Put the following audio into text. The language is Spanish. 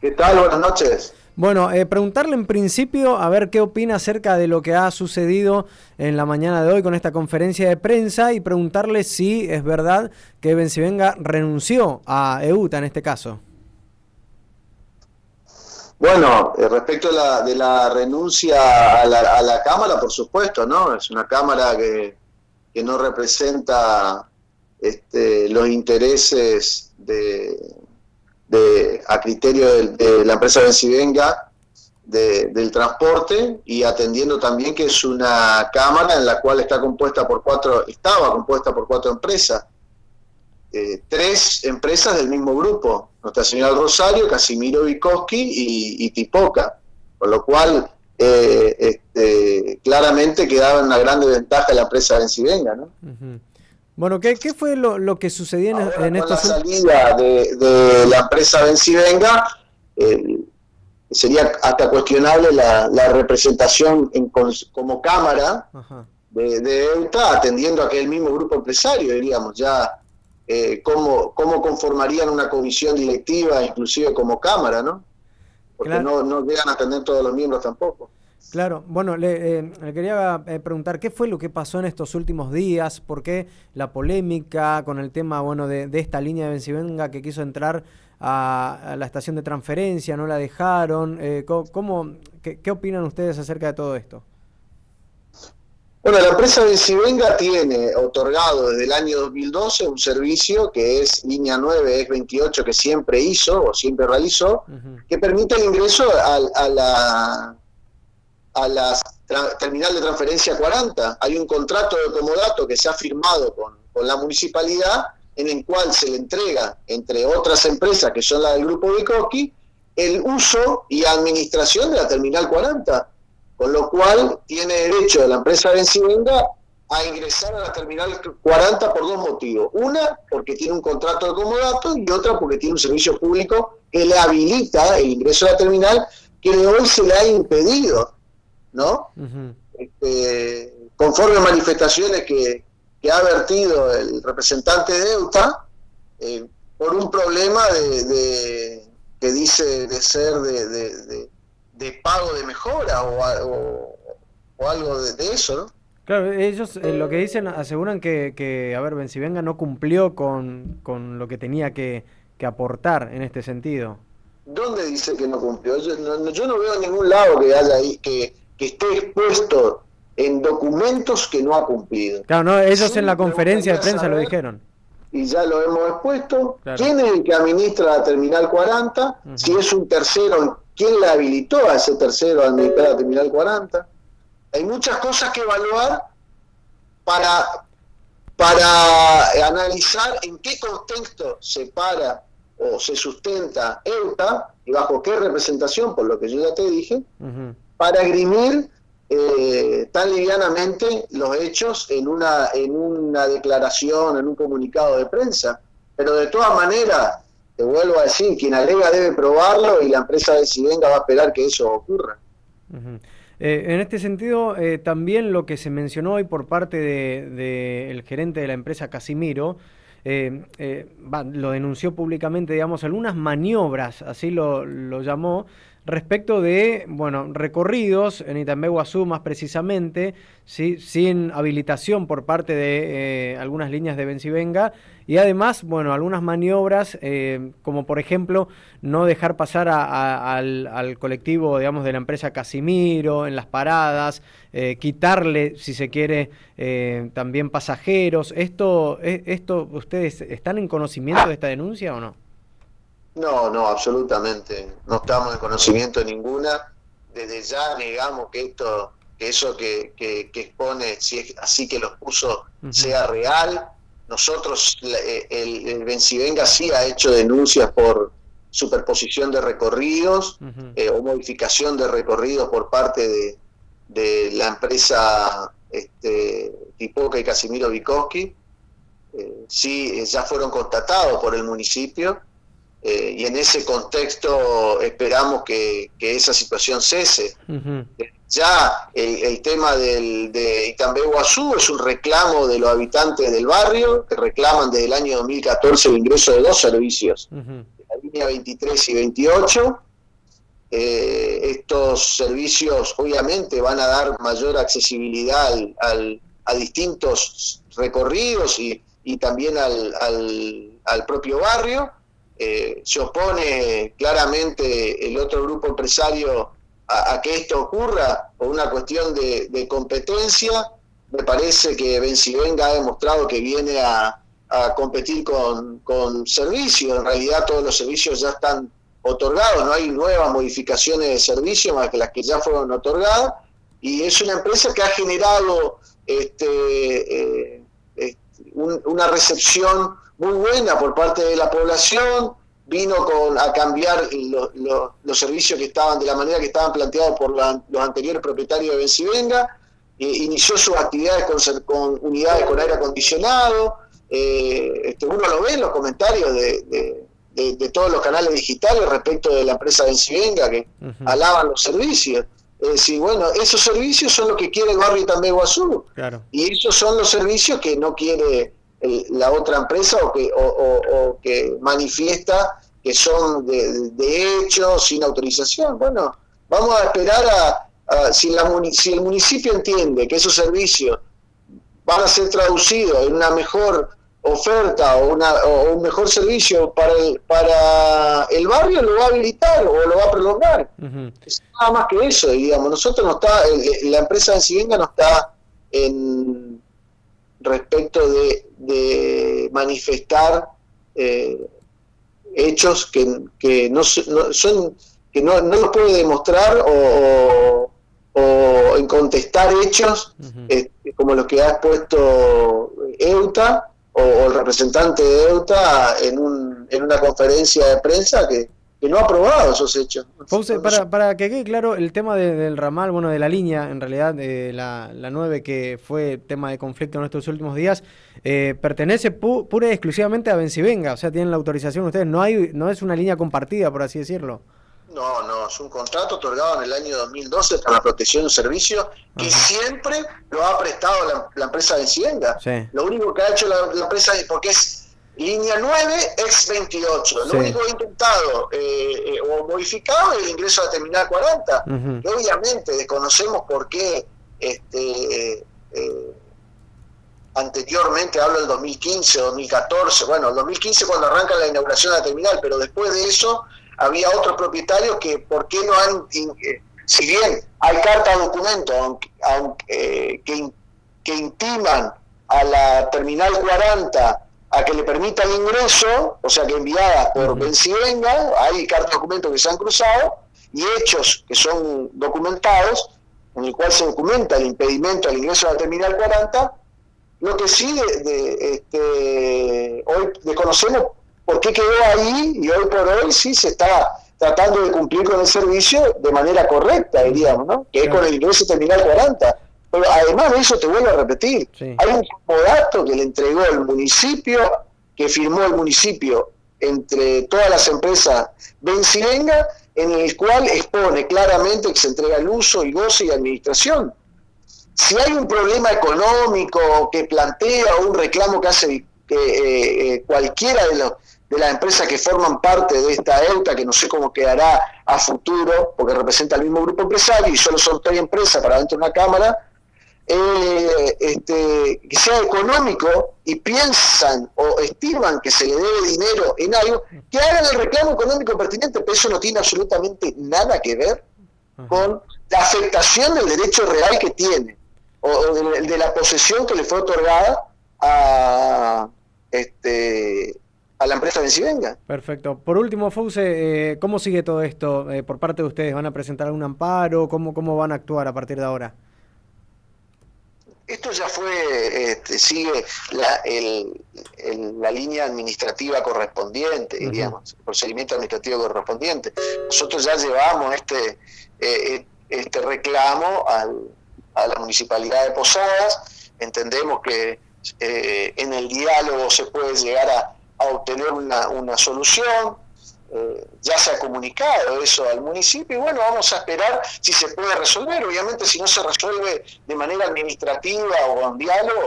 ¿Qué tal? Buenas noches. Bueno, eh, preguntarle en principio a ver qué opina acerca de lo que ha sucedido en la mañana de hoy con esta conferencia de prensa y preguntarle si es verdad que Bencivenga renunció a EUTA en este caso. Bueno, eh, respecto de la renuncia a la, Cámara, por supuesto, ¿no? Es una Cámara que, no representa este, los intereses de, de, a criterio de, la empresa Bencivenga del transporte y atendiendo también que es una cámara en la cual está compuesta por cuatro, estaba compuesta por cuatro empresas, eh, tres empresas del mismo grupo, Nuestra Señora Rosario, Casimiro Vikoski y, Tipoca, con lo cual eh, este, claramente quedaba en una grande ventaja la empresa Bencivenga, ¿no? Bueno, ¿qué, qué fue lo, que sucedió en, en estos... La salida de, la empresa Bencivenga, eh, sería hasta cuestionable la, representación en, como cámara de, EUTA atendiendo a aquel mismo grupo empresario, diríamos, ya eh, cómo, cómo conformarían una comisión directiva, inclusive como cámara, ¿no? Porque no, no llegan a atender todos los miembros tampoco. Claro, bueno, le, eh, quería eh, preguntar qué fue lo que pasó en estos últimos días, por qué la polémica con el tema bueno, de, esta línea de Vencivenga que quiso entrar a, la estación de transferencia, no la dejaron. Eh, ¿cómo, qué, opinan ustedes acerca de todo esto? Bueno, la empresa Vencivenga tiene otorgado desde el año 2012 un servicio que es línea 9 es 28 que siempre hizo o siempre realizó, que permite el ingreso a la a la terminal de transferencia 40. Hay un contrato de comodato que se ha firmado con, la municipalidad en el cual se le entrega, entre otras empresas que son las del grupo Bicoqui, el uso y administración de la terminal 40, con lo cual tiene derecho la empresa Vencivenga a ingresar a la terminal 40 por dos motivos. Una, porque tiene un contrato de comodato y otra, porque tiene un servicio público que le habilita el ingreso a la terminal que de hoy se le ha impedido. ¿No? Este, conforme a manifestaciones que, ha vertido el representante de EUTA, eh, por un problema de, que dice de ser de, de, pago de mejora o, o, algo de, eso, ¿no? Claro, ellos eh, lo que dicen, aseguran que, que a ver, Bencivenga no cumplió con, con lo que tenía que, que aportar en este sentido. ¿Dónde dice que no cumplió? Yo no, yo no veo en ningún lado que haya ahí, que, que esté expuesto en documentos que no ha cumplido. Claro, no, ellos en la conferencia de prensa lo dijeron. Y ya lo hemos expuesto. ¿Quién es el que administra la Terminal 40? Si es un tercero, ¿quién le habilitó a ese tercero a administrar la Terminal 40? Hay muchas cosas que evaluar para, para analizar en qué contexto se para o se sustenta EUTA y bajo qué representación, por lo que yo ya te dije, para agrimir eh, tan livianamente los hechos en una, en una declaración, en un comunicado de prensa. Pero de todas maneras, te vuelvo a decir, quien alega debe probarlo y la empresa de Sivenga va a esperar que eso ocurra. Eh, en este sentido, eh, también lo que se mencionó hoy por parte del de, gerente de la empresa Casimiro, lo denunció públicamente, digamos, algunas maniobras, así lo, lo llamó, respecto de, bueno, recorridos en Itambeguazú más precisamente, ¿sí? sin habilitación por parte de eh, algunas líneas de Bencivenga y además, bueno, algunas maniobras, eh, como por ejemplo no dejar pasar al, colectivo, digamos, de la empresa Casimiro en las paradas, eh, quitarle, si se quiere, también pasajeros. Esto, esto, ¿Ustedes están en conocimiento de esta denuncia o no? No, no, absolutamente. No estamos en conocimiento de ninguna. Desde ya negamos que esto, que eso que, que, expone, si es así que los puso, sea real. Nosotros, eh, el, el Vencivenga sí ha hecho denuncias por superposición de recorridos eh, o modificación de recorridos por parte de, de la empresa este, Tipoca y Casimiro Vikoski. Eh, sí, ya fueron constatados por el municipio eh, y en ese contexto esperamos que, esa situación cese. Ya el, tema del, de Guazú es un reclamo de los habitantes del barrio que reclaman desde el año 2014 el ingreso de dos servicios, la línea 23 y 28, eh, estos servicios obviamente van a dar mayor accesibilidad al, a distintos recorridos y, también al, al, propio barrio. Eh, se opone claramente el otro grupo empresario a, que esto ocurra por una cuestión de, de competencia. Me parece que Vencivenga ha demostrado que viene a, competir con, servicios. En realidad todos los servicios ya están otorgados, no hay nuevas modificaciones de servicio más que las que ya fueron otorgadas. Y es una empresa que ha generado este, eh, una recepción muy buena por parte de la población, vino con, a cambiar los servicios que estaban de la manera que estaban planteados por los anteriores propietarios de Bencivenga, eh, inició sus actividades con, con unidades con aire acondicionado, eh, este, uno lo ve en los comentarios de, de, todos los canales digitales respecto de la empresa Bencivenga que alaban los servicios. Es decir, bueno, esos servicios son los que quiere el barrio también Guazú. Y esos son los servicios que no quiere la otra empresa o que, o, que manifiesta que son de, de, hecho, sin autorización. Bueno, vamos a esperar a, si, la, si el municipio entiende que esos servicios van a ser traducidos en una mejor oferta o, una, o un mejor servicio para el, para el barrio, lo va a habilitar o lo va a prolongar. Es nada más que eso, digamos. Nosotros no está, la empresa de Civenga no está en respecto de, manifestar eh, hechos que, que no, son que no, no los puede demostrar o, o, en contestar hechos eh, como los que ha expuesto EUTA o, el representante de EUTA en, un, en una conferencia de prensa que, no ha aprobado esos hechos. para, para que quede claro, el tema del ramal, bueno, de la línea, en realidad, de la, la 9, que fue tema de conflicto en estos últimos días, eh, pertenece pura y exclusivamente a Vencivenga, o sea, tienen la autorización ustedes, no, hay, no es una línea compartida, por así decirlo. No, no, es un contrato otorgado en el año 2012 para la protección de un servicio que siempre lo ha prestado la, empresa de Cienga. Lo único que ha hecho la, empresa, porque es línea 9, ex 28. Lo único intentado eh, eh, o modificado es el ingreso a la terminal 40. obviamente desconocemos por qué este, eh, anteriormente, hablo del 2015, 2014, bueno, el 2015 cuando arranca la inauguración de la terminal, pero después de eso había otros propietarios que, ¿por qué no han, si bien hay carta de documento eh, que, que intiman a la terminal 40 a que le permita el ingreso, o sea que enviadas por uh hay cartas de documento que se han cruzado y hechos que son documentados, en el cual se documenta el impedimento al ingreso a la terminal 40, lo que sí de, este, hoy desconocemos ¿Por qué quedó ahí? Y hoy por hoy sí se está tratando de cumplir con el servicio de manera correcta, diríamos, ¿no? Que es con el ingreso terminal 40. Además de eso, te vuelvo a repetir, hay un dato que le entregó el municipio, que firmó el municipio entre todas las empresas Vencivenga, en el cual expone claramente que se entrega el uso y goce y administración. Si hay un problema económico que plantea o un reclamo que hace eh, eh, cualquiera de los de las empresas que forman parte de esta EUTA, que no sé cómo quedará a futuro, porque representa al mismo grupo empresario y solo son tres empresas para dentro de una cámara, eh, este, que sea económico y piensan o estiman que se le debe dinero en algo, que hagan el reclamo económico pertinente, pero eso no tiene absolutamente nada que ver con la afectación del derecho real que tiene o, de, de, la posesión que le fue otorgada a este a la empresa Vencivenga. Perfecto. Por último, Fause, eh, ¿cómo sigue todo esto eh, por parte de ustedes? ¿Van a presentar algún amparo? ¿Cómo, ¿Cómo van a actuar a partir de ahora? Esto ya fue, este, sigue la, la línea administrativa correspondiente, diríamos, el procedimiento administrativo correspondiente. Nosotros ya llevamos este, eh, este reclamo al, a la municipalidad de Posadas, entendemos que en el diálogo se puede llegar a, a obtener una, una solución. Eh, ya se ha comunicado eso al municipio y bueno, vamos a esperar si se puede resolver. Obviamente si no se resuelve de manera administrativa o en diálogo,